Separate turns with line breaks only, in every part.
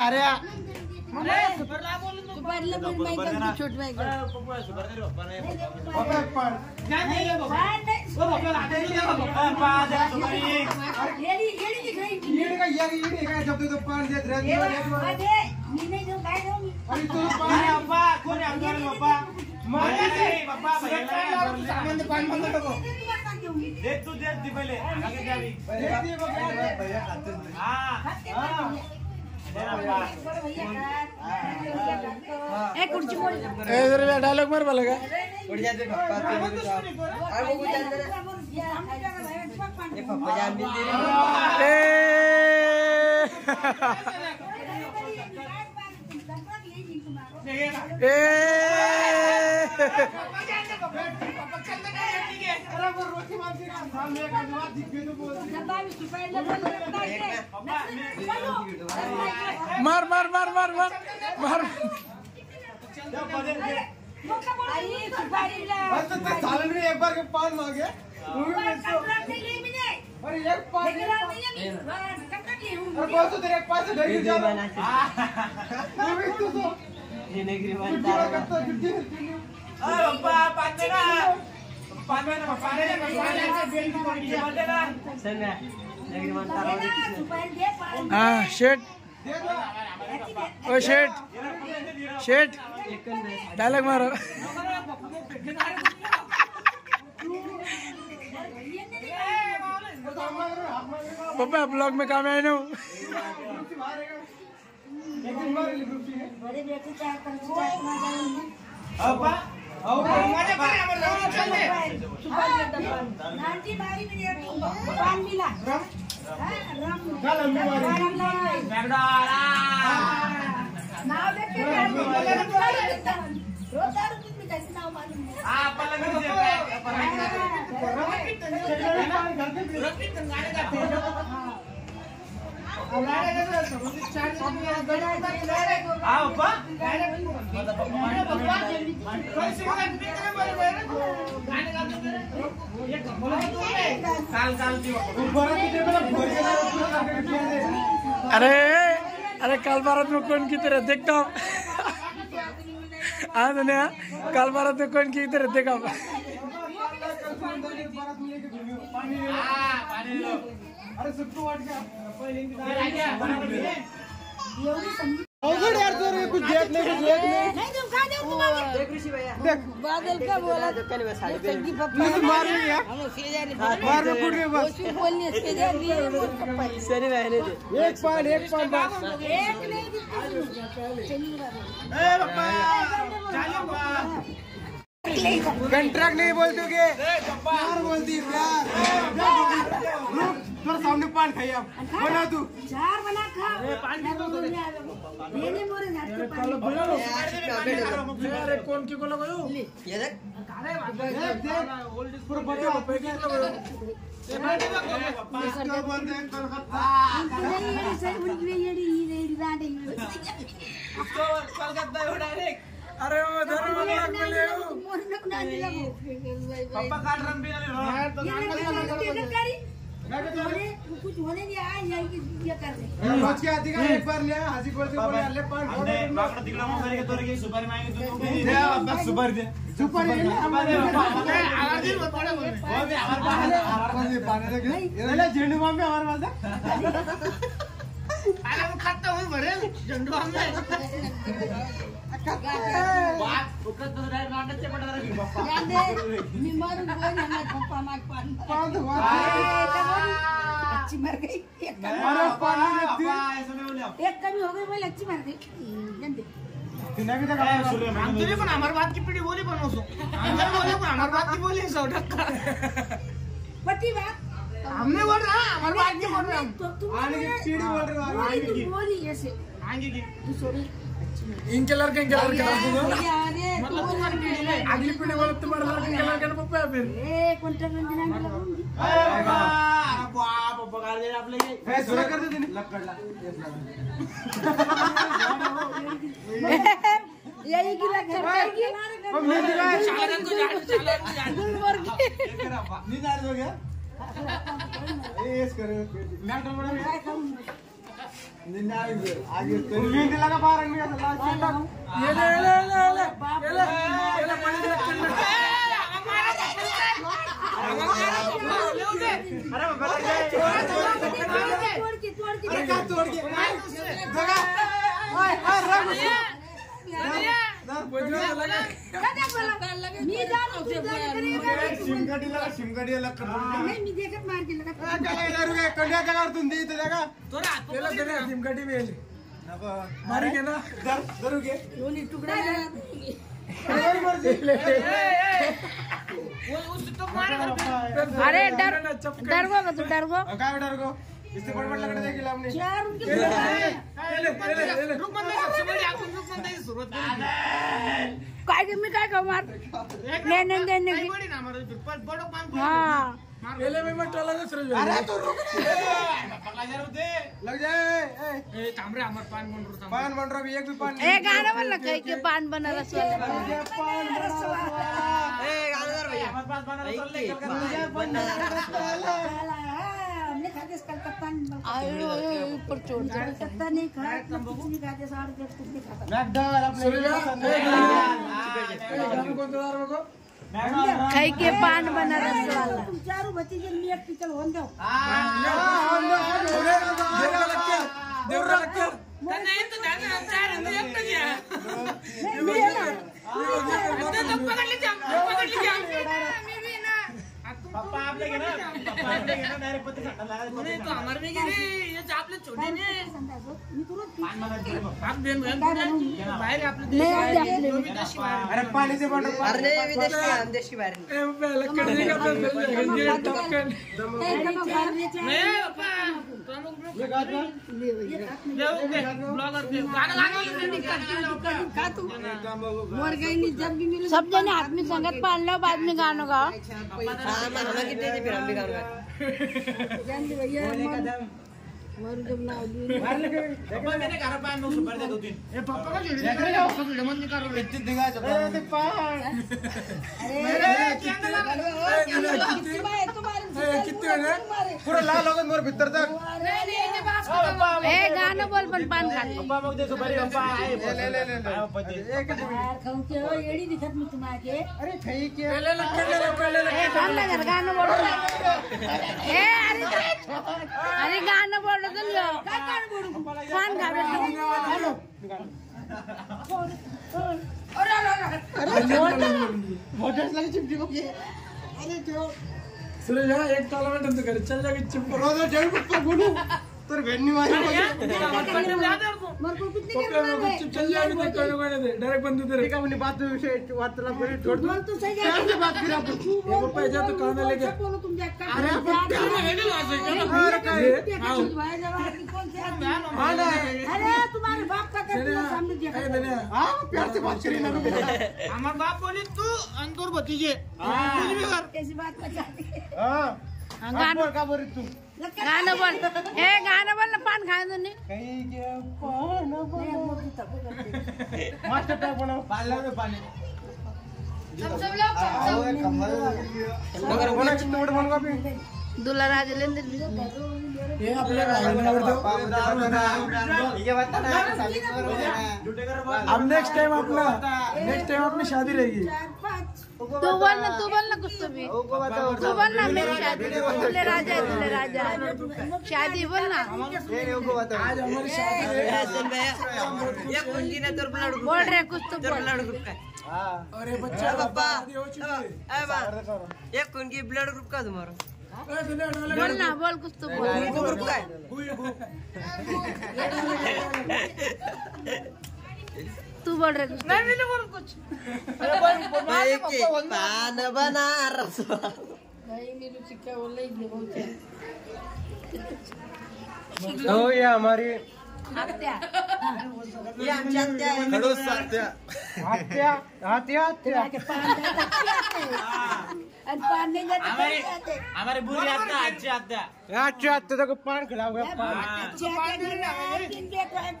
अरे जब तो पान देत रहती
देवा
है
मध्ये मी नाही देऊ काय देऊ मी
अरे तू पान सामान पान बंद करो
किती वाजता देऊ मी
देख दिए बघा भैया खाते हैं
मोडी
ए डायलॉग मार
तो बोलती
मार मार मार मार मार मार।
बस तो सालन में एक बार के पान मांगे वो भी मुझको अरे एक पान तो तेरे एक पास से जा वो भी तू तो छुट्टी करता छुट्टी
हा शेट ना
बड़े बेटे चार पाँच चार नानची बारी में पान
चल हम भी मारेंगे
नाव देख के रोजा रुपये में कैसे नाव मालूम है
अरे अरे काल भारत में कौन की तरह देखता हूँ? हाँ दुनिया काल भारत में कौन की तरह देखा
अरे वाट गया
एवढी संगीत
अवघड यार तो कुछ देख नहीं कुछ देख नहीं
नहीं
देख
बादल का बोला
नहीं नहीं यार मार में गए बस।
बोलने जा।
एक पान एक पान बस।
एक नहीं
कंट्रैक्ट नहीं बोलते के प्यार बोलती है, प्यार रुक। थोड़ा सामने पान खाइए आप। बना तू।
चार बना खा। देने मोरे जात के पानी।
अरे कौन की को लगा
देख। काले बात देख पूरा बच्चे बच्चे के इसका बंद है। कलकत्ता।
नहीं ये सही बुन की ये ये ये राडे
अरे वो धर्म में ले आओ।
मोर न ना दिला
पापा काट झंडू माम में हमारे पास
ध्यान दे मी मारून कोण हमारे पप्पा माग पान
तो
मर गई। एक कमी हो गई। मैं अच्छी मर गई।
तो
आमच्याने पण अमर की पिढी बोली पण नसो आमच्या बोले पण अमर की बोली सौ टक्का
पति बात
हमने बोल रहा अमर की बोल रहे। हम
तो
की पीढ़ी बोल रहे हो, आने
बोली बोली ऐसे।
आगे की।
तू छोड़ी
इनके लड़के इनके लड़के
अरे
मतलब
अगली पीढ़ी वाला तुम्हारे लड़के इनके लड़के पप्पा फिर।
ए रंजना मी
बाप। पगार
सुना कर दे
यही की लग करगी
मी
चालन को जाट चालन को जाट
गुलबर्ग
नी जाड हो गया ए इस करे मैटर बड़ा
काय खाऊन
मी दिला का बारा मी असं लाल शेंडा.
ये ले ले ले ले ये ले ये ले पाणी दे रक्कम दे.
तोड की, तोड का? मी जाणं, तू तू
तुम्ही दे इथं जगा.
त्याला दे ना, सिमकाठी मिळेल. मारी घे ना.
धरू घे.
दोन्ही तुकडे.
अरे डर तू
काय बेटा रघु? इससे पटपट लगने दे गेला हमने.
चार उनके
ये ले,
पुढे
ये ले,
आहे.
ये ले, ये ले, ये ले.
सुरुवात करू.
काय की मी काय खाऊ मार लेने देने की
बड़ी ना हमारे पर बड़ो पान
हाँ.
ये ले, मी म्हटलं लगा सुरेश भाई.
अरे तू रुक. लग जाए ए,
ए थांब रे हमार पान बन रहा
पान बन रहा अभी एक भी पान
ए गाणं बोल ना काही के पान बनारस वाले.
ये पान बना रहा
साला, हा, हमने खाते कल पान
आयो। आयो ऊपर चोड़ दे
कत्ता नहीं खाया कुछ नहीं खाते। साढ़े दस कुछ नहीं खाता?
काही के पान बनारस वाला।
तुम चारू भतीजे मी एक पिचल होऊन जाऊ
देवरा लागते.
नाही तर दादा चार आणि एकटं घ्या.
नाही, मी आहे ना.
आता तो पकडली जाम, पकडली जाम. आप लेके ना. नाही, तो हमारे में गेले. ये जो छोटे ने.
मी तुरंत पी-
भाग देन, भाग देन. बाहेर आपले
नाही आले आपले
विदेशी बाहेर.
अरे पाणीचे बॉटल
ए, लक्कड दे का आपल्याला? हे टपकन.
नाही, डबा भरण्याचे आहे.
नाही, बाप्पा. तो अमुक लोक- देऊ दे, ब्लॉगर दे. गाणं गाणं
का तू मोर गई नहीं मिले
सब जने हाथ में संगत पान लो बाद में गानों गाओ।
जान
का.
अरे ते
कितनी बार है? तुम्हारे
ए, किती वेळ आहे?
मारे
पुरा लाल मोर भीतर तक।
ए गाणं बोल पण पान खा।
ले ले ले ले ले। एक
यार खाऊं के हो एड़ी दिखत मी तुम्हारे।
अरे खाई के
ले, ले, लक्कड ले, ले,
ए थांब ना जरा गाणं बोल। ए अरे अरे गाणं बोल रहा तुम काय गाणं बोलू पान खा बेटा
मोटर लगे चिमटी को अरे जो
सुरेश हा एक ताला म्हणतो घरी चल जागी चिपको
जेल पप्पा गुडू तर भेंडी मारी
को? के
चल जागी ते कळू काय दे। डायरेक्ट बंद दे रे
ठीक है बात विषय करें छोड़ दो।
बोल तो सही है।
से बात करें
तू
ए, पप्पा याच्या तो काना लेके।
बोलो
अरे अपन प्यार में
अरे
अरे काय हाँ
अरे तुम्हारे बाप का सामने देखा.
हाँ प्यार से बात करी ना
हमार बाप बोली तू तोर भतीजे कुछ भी कर
कैसी बात
गाना
बोल तू
गाणं बोल ए गाणं बोल. ना पान
पान बनो मास्टर टॉप बनाओ पाला में पानी मगर बोला कितना बड़ा बनवा भी
दुला राज लेंदर भी
हे राहिला आवडतो अब नेक्स्ट टाइम अपना नेक्स्ट टाइम अपनी शादी रहेगी।
तू बोल ना तू बोल ना कुछ तो भी तू बोल ना मेरी शादी। दुल्हे राजा है दुल्हे राजा शादी बोल ना।
आज हमारी शादी है।
बोल रहे कुछ तो बोल।
और ये बच्चा हो चुकी है।
उनकी ब्लड ग्रुप का तुम्हारा.
बोल ना बोल कुछ तो बोल। तू बोल रहे कुछ तो।
नाही मी नाही बोलत कुछ।
पान बनारस
ओ ये हमारी
आत्या
ये आमची आत्या आहे
हत्या। हत्या हत्या
के पान और पान नहीं जाते
हमारे
पान जाते
हमारे बुरी अच्छी
अच्छा तक पान खिलाओ गया पान।
अच्छे आते ना तीन के पान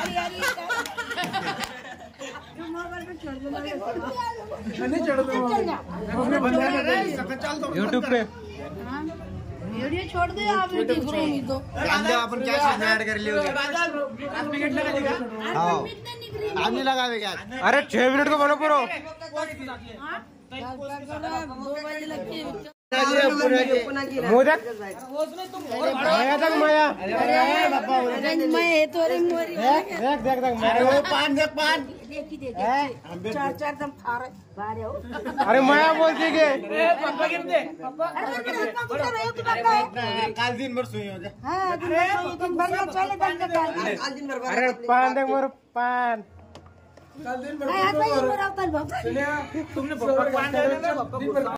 अरे अरे मोबाइल पे छोड़ दो।
नहीं चढ़ो तुम अपने बंदा
यूट्यूब पे।
हाँ?
वीडियो छोड़ दे आप वीडियो करो नहीं तो
कांदे आपण कॅश ऍड करली होती हाँ। क्या अरे छह मिनट को बनो पूरो।
है?
मोदक? माया तक माया।
अरे मैं तो रे मोरी
देख देख देख देख अरे वो पान देख पान।
देखी देखी चार चार दम खा रहे
अरे माया बोलती के
हो कि पप्पा
काल दिन भर सोई हो जा
हाँ दिन भर सोई, दिन भर चले दिन का काल
आज दिन भर
अरे पान देख मोर पान।
हाय दिन भर
तुमने